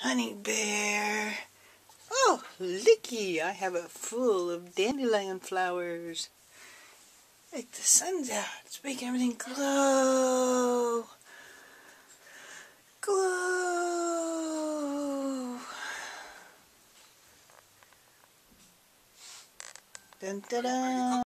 Honey bear. Oh, licky! I have it full of dandelion flowers. Like the sun's out. It's making everything glow. Glow. Dun, dun, dun.